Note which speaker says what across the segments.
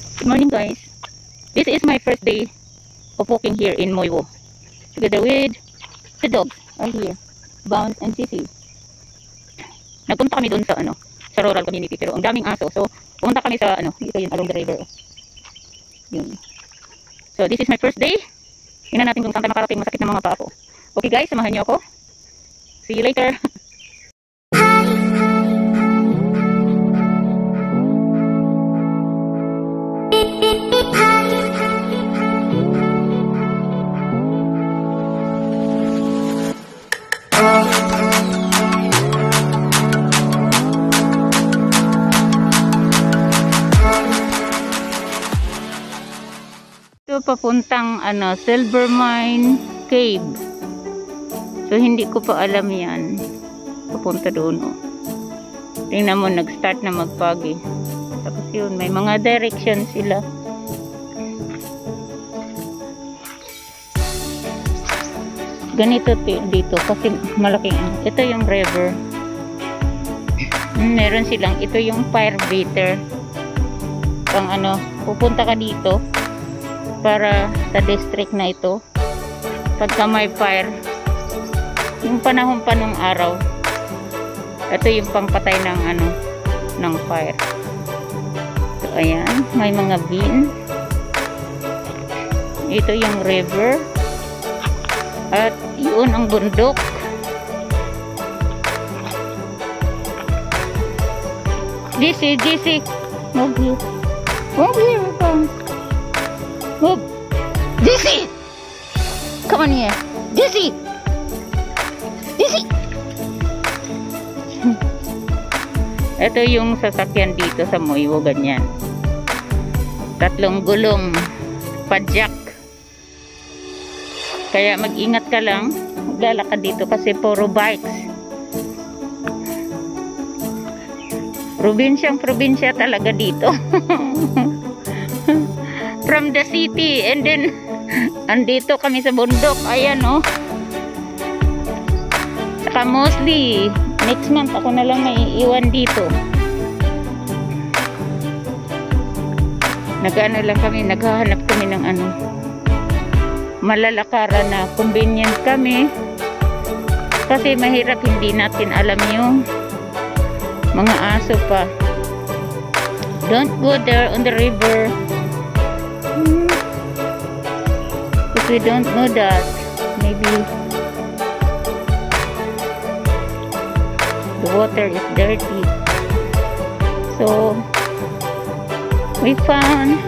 Speaker 1: Good morning guys. This is my first day of walking here in Moiwo. Together with the dogs are here. Bounce and Sissy. Nagpunta kami doon sa ano, sa rural community pero ang daming aso. So, pumunta kami sa ano, ito yung along the river. Yun. So, this is my first day. Tingnan natin kung saan tayo makarating masakit ng mga paa ko. Okay guys, samahan niyo ako. See you later. papuntang ano, Silver Mine Cave. So hindi ko pa alam 'yan. Papunta doon oh. Tingnan mo nag-start na magpagi. Tapos yun, may mga direction sila. Ganito dito kasi malaking ito yung river. Mm, Meron silang ito yung fire beater. Pang ano, pupunta ka dito para sa district na ito. Pagka may fire yung panahon pa nung araw ito yung pangpatay ng ano ng fire. So ayan may mga bin. Ito yung river. At yun ang bundok. DC DC move here. Move here come Move! Dizzy! Come on here. Dizzy! Dizzy! Ito yung sasakyan dito sa Moiwo, ganyan. Tatlong gulong. Padjak. Kaya mag-ingat ka lang. Maglalakad dito kasi puro bikes. Probinsyang probinsya talaga dito. from the city. And then andito kami sa bundok. Ayan oh. Saka mostly next month ako na lang may iwan dito. Nagano lang kami naghahanap kami ng ano malalakaran na convenient kami. Kasi mahirap hindi natin alam yung mga aso pa. Don't go there on the river we don't know that, maybe the water is dirty. So, we found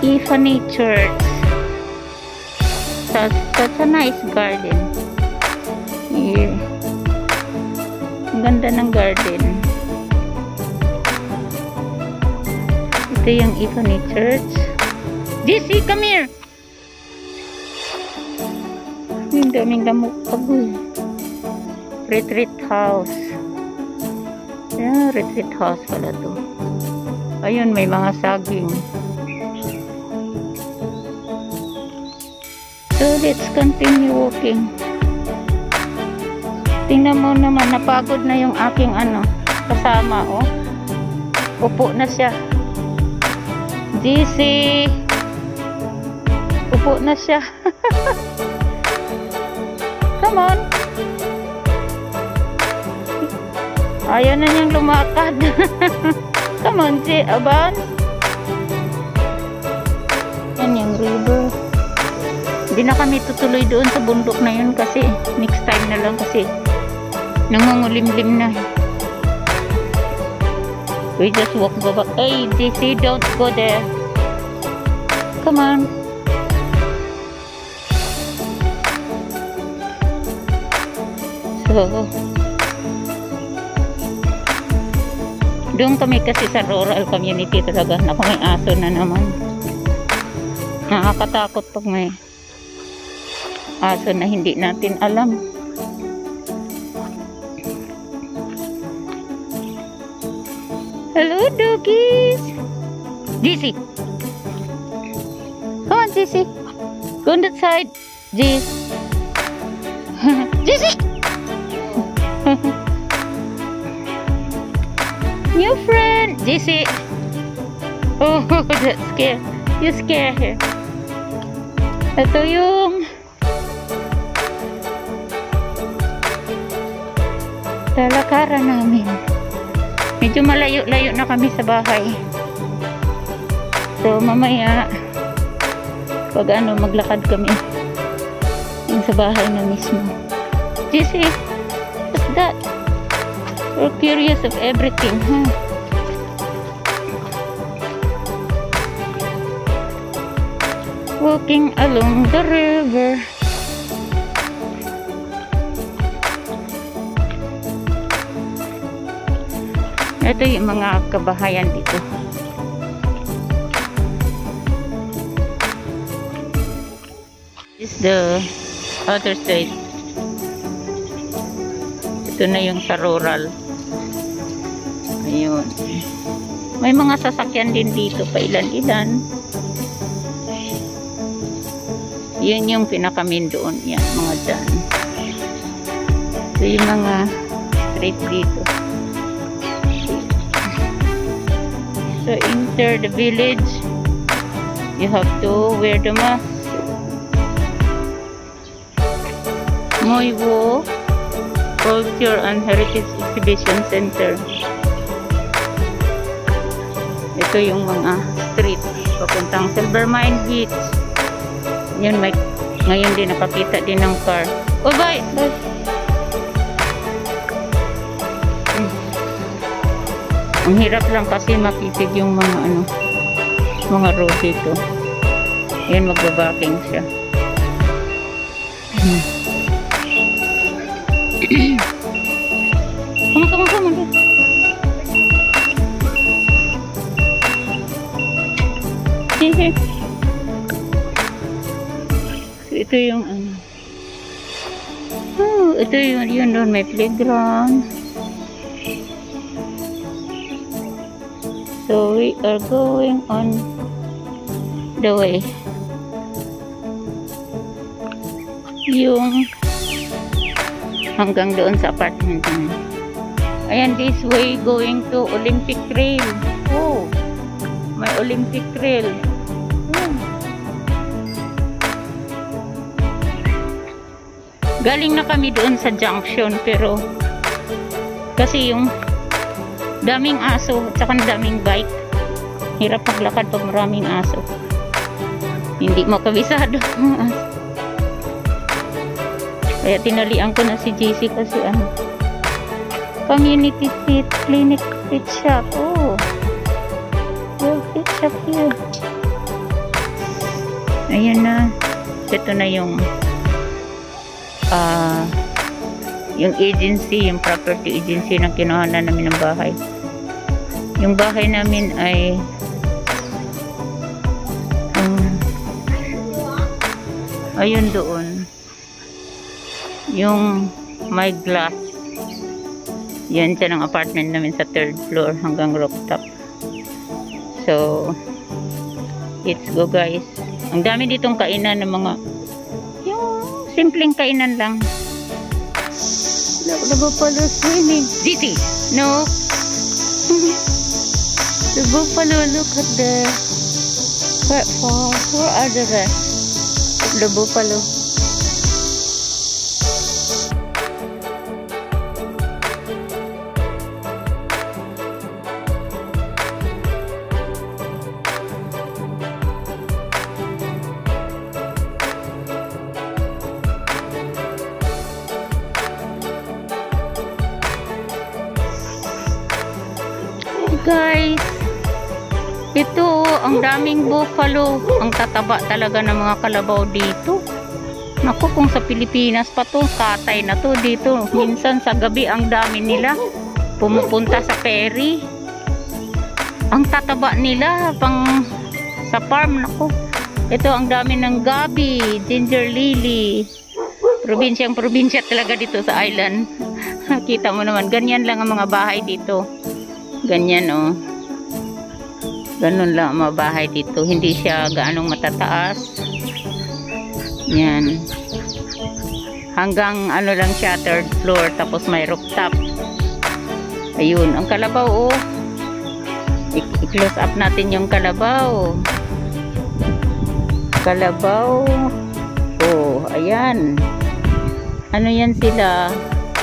Speaker 1: Ifani Church. That's, that's a nice garden. Ang ganda ng garden. Ito yung Ifani Church. JC, come here! Yung daming lamok pagoy. Retreat house. Yeah, retreat house pala to. Ayun, may mga saging. So, let's continue walking. Tingnan mo naman, napagod na yung aking ano, kasama, oh. Upo na siya. GC! Upo na siya. Come on. Ayaw na niyang lumakad. Come on, G. Aban. Yan yung river. Hindi na kami tutuloy doon sa bundok na yun kasi next time na lang kasi nangungulimlim na. We just walk back. Hey, DC, don't go there. Come on. Doon kami kasi sa rural community talaga. Naku, may aso na naman. Nakakatakot pag may aso na hindi natin alam. Hello, doggies! JC! Come on, JC! Go on that side! JC! JC! New friend! JC! Oh, that scare. You scare her. Ito yung lalakaran namin. Medyo malayo-layo na kami sa bahay. So, mamaya pag ano, maglakad kami yung sa bahay na mismo. That? We're curious of everything, huh? Walking along the river. Ito yung mga kabahayan dito. This is the other side. Ito na yung sa rural. Ayun. May mga sasakyan din dito pa ilan-ilan. Yun yung pinakamin doon. Yan, mga dyan. Ito yung mga street dito. So, enter the village. You have to wear the mask. Moiwo Culture and Heritage Exhibition Center. Ito yung mga street papuntang Silver Mine Beach. Yun, may, ngayon din nakakita din ng car. Oh, bye! Bye! Hmm. Ang hirap lang kasi makitid yung mga ano, mga road dito. Yan, magbabaking siya. Hmm. Come on, come on, come on. Ito yung ano. Oh, ito yung, yun doon, may playground. So, we are going on the way. Yung hanggang doon sa apartment namin. Ayan, this way going to Olympic Trail. Oh, may Olympic Trail. Oh. Galing na kami doon sa junction pero kasi yung daming aso at saka daming bike. Hirap maglakad pag maraming aso. Hindi mo kabisado ang aso. Kaya tinalian ko na si JC kasi ano, community fit, clinic fit shop. Oh, well, fit shop here. Ayan na. Ito na yung ah, yung agency, yung property agency na kinuhanan namin ng bahay. Yung bahay namin ay um, ayun doon yung may glass. Yan dyan ang apartment namin sa third floor hanggang rooftop. So let's go guys. Ang dami ditong kainan ng mga yung simpleng kainan lang. Labo palo swimming Diti no. The buffalo look at the where, where are the rest? The buffalo daming buffalo. Ang tataba talaga ng mga kalabaw dito. Naku kung sa Pilipinas pa to katay na to dito. Minsan sa gabi ang dami nila. Pumupunta sa ferry. Ang tataba nila pang sa farm naku. Ito ang dami ng gabi. Ginger lily. Probinsyang probinsya talaga dito sa island. Kita mo naman ganyan lang ang mga bahay dito. Ganyan oh ganun lang ang mga bahay dito hindi siya gaanong matataas yan hanggang ano lang siya third floor tapos may rooftop ayun ang kalabaw oh I-close up natin yung kalabaw. Kalabaw. Oh, ayan. Ano yan sila?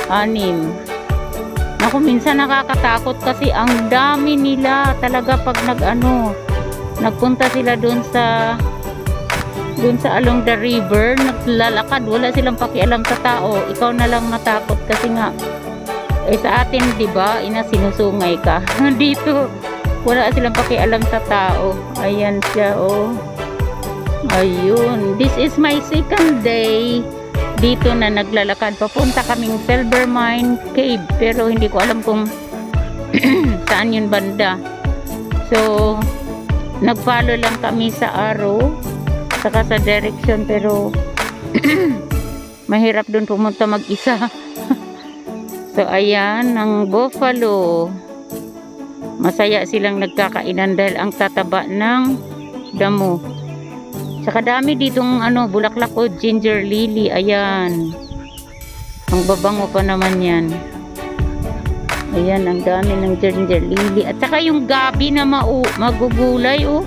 Speaker 1: Anim. Naku, minsan nakakatakot kasi ang dami nila talaga pag nag-ano, nagpunta sila dun sa dun sa along the river, naglalakad, wala silang pakialam sa tao. Ikaw na lang natakot kasi nga eh sa atin, 'di ba, ina sinusungay ka. Dito wala silang pakialam sa tao. Ayan siya, oh. Ayun. This is my second day dito na naglalakad. Papunta kaming Silver Mine Cave. Pero hindi ko alam kung saan yun banda. So, nag-follow lang kami sa arrow. Saka sa direction. Pero, mahirap dun pumunta mag-isa. so, ayan. Ang buffalo. Masaya silang nagkakainan dahil ang tataba ng damo. Saka dami ditong ano, bulaklak o ginger lily. Ayan. Ang babango pa naman yan. Ayan, ang dami ng ginger lily. At saka yung gabi na mau magugulay, oh.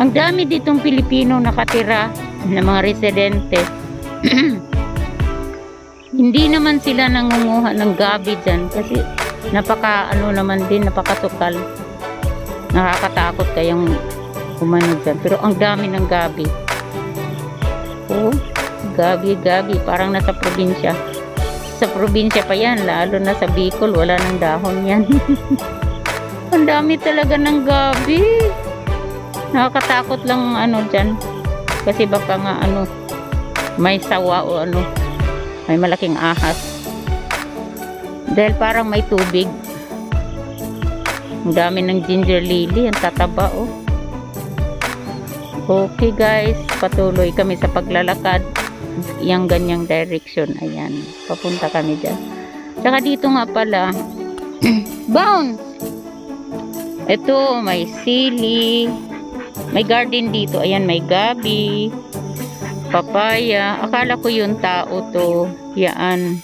Speaker 1: Ang dami ditong Pilipino nakatira na mga residente. Hindi naman sila nangunguha ng gabi dyan kasi napaka ano naman din, napakatukal. Nakakatakot kayong umano dyan. Pero ang dami ng gabi. Oh, gabi, gabi. Parang nasa probinsya. Sa probinsya pa yan, lalo na sa Bicol, wala nang dahon yan. ang dami talaga ng gabi. Nakakatakot lang ano dyan. Kasi baka nga ano, may sawa o ano, may malaking ahas. Dahil parang may tubig. Ang dami ng ginger lily, ang tataba oh. Okay guys, patuloy kami sa paglalakad. Yang ganyang direction. Ayan, papunta kami dyan. Tsaka dito nga pala, bounce! Ito, may sili. May garden dito. Ayan, may gabi. Papaya. Akala ko yung tao to. Yaan.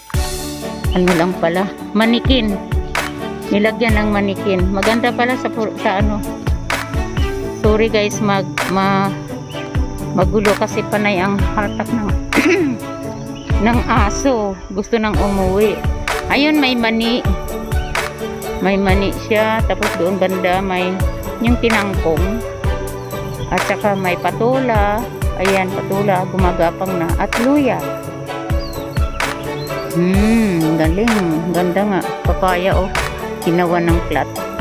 Speaker 1: Ano lang pala. Manikin. Nilagyan ng manikin. Maganda pala sa, sa ano, sorry guys mag ma, magulo kasi panay ang hatak ng ng aso. Gusto nang umuwi. Ayun may mani. May mani siya. Tapos doon banda may yung tinangkong. At saka may patula. Ayan patula gumagapang na. At luya. Hmm galing. Ganda nga. Papaya oh. Ginawa ng plat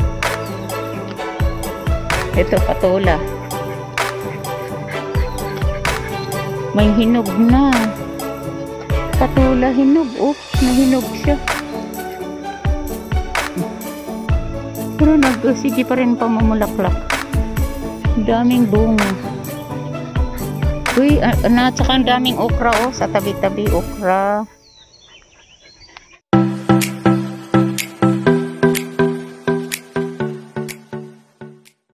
Speaker 1: ito patula. May hinog na. Patula hinog. Oh, nahinog siya. Pero nag-sige pa rin pamumulaklak. Daming bunga. Uy, uh, na, tsaka daming okra oh, sa tabi-tabi okra.